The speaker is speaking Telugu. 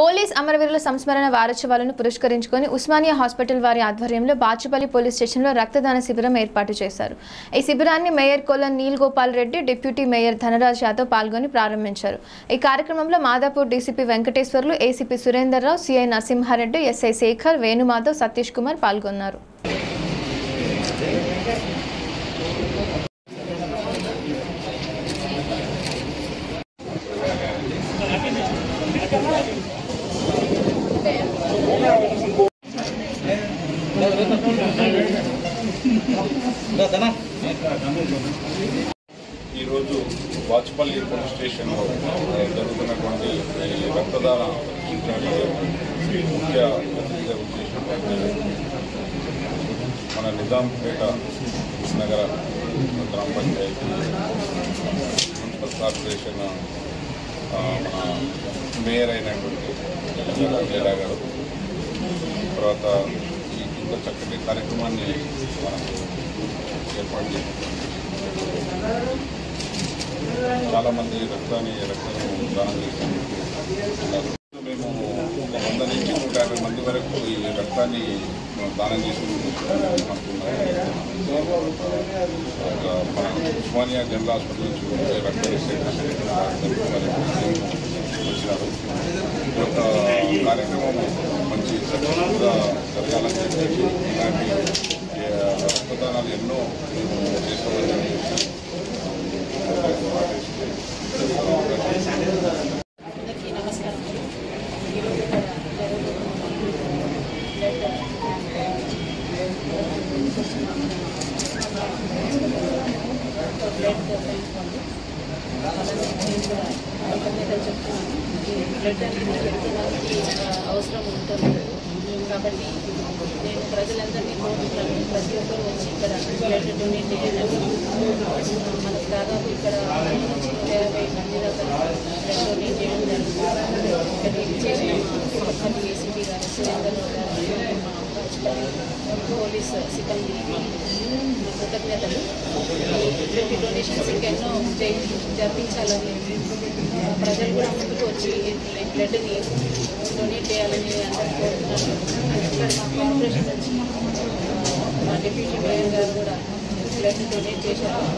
పోలీస్ అమరవీరుల సంస్మరణ వారోత్సవాలను పురస్కరించుకొని ఉస్మానియా హాస్పిటల్ వారి ఆధ్వర్యంలో బాచుపల్లి పోలీస్ స్టేషన్లో రక్తదాన శిబిరం ఏర్పాటు చేశారు. ఈ శిబిరాన్ని mayor Kolan Neel Gopal Reddy deputy mayor Dhanraj Yadav పాల్గొని ప్రారంభించారు. ఈ కార్యక్రమంలో Madhapur DCP Venkateswarlu ACP Surender Rao CI Narasimha Reddy SI Shekar Venu Madhav Satish Kumar పాల్గొన్నారు. ఈరోజు వాచ్పల్లి పోలీస్ స్టేషన్లో జరుగుతున్నటువంటి రక్తదాన ముఖ్య అతిథిగా వచ్చేసినటువంటి మన నిజాంపేట నగర గ్రామ పంచాయతీ మున్సిపల్ కార్పొరేషన్ మన మేయర్ అయినటువంటి గారు తర్వాత ఈ ఇంత చక్కటి కార్యక్రమాన్ని మనకు ఏర్పాటు చేసి చాలా మంది రక్తాన్ని రక్తాన్ని దానం చేస్తున్నారు మేము ఒక వంద నుంచి నూట యాభై మంది వరకు ఈ రక్తాన్ని దానం చేసి మన ఉస్మానియా జనరల్ హాస్పిటల్ నుంచి వచ్చే రక్త వచ్చినారు ఈ యొక్క కార్యక్రమం మంచి సక్సెస్ఫుల్గా జరగాలని చెప్పేసి ఇలాంటి ఏ, రక్తదానాలు ఎన్నో మేము చేస్తామని చెప్పేసి అందరికీ నమస్కారం ఈరోజు ఇక్కడ బ్లడ్ తెలుసుకోండి వాళ్ళని చెప్తున్నాను ఈ బ్లడ్ అనేది కాబట్టి నేను ప్రజలందరినీ కోరుతున్నాను ప్రతి ఒక్కరు వచ్చి ఇక్కడ బ్లడ్ డొనేట్ చేయాలని మనకు దాదాపు ఇక్కడ వంద నుంచి నూట యాభై మంది దాకా బ్లడ్ డొనేట్ చేయడం జరుగుతుంది ఇక్కడ చేసిన మా ఏసీపీ గారు సురేందర్ గారు మా పోలీస్ సిబ్బంది కృతజ్ఞతలు. ఇటువంటి డొనేషన్స్ ఇంకెన్నో జరిపించాలని ప్రజలు కూడా ముందుకు వచ్చి బ్లడ్ని డొనేట్ చేయాలని అందరూ కోరుతున్నాను ఇక్కడ మా కార్పొరేషన్ నుంచి మా డిప్యూటీ మేయర్ గారు కూడా బ్లడ్ డొనేట్ చేశారు.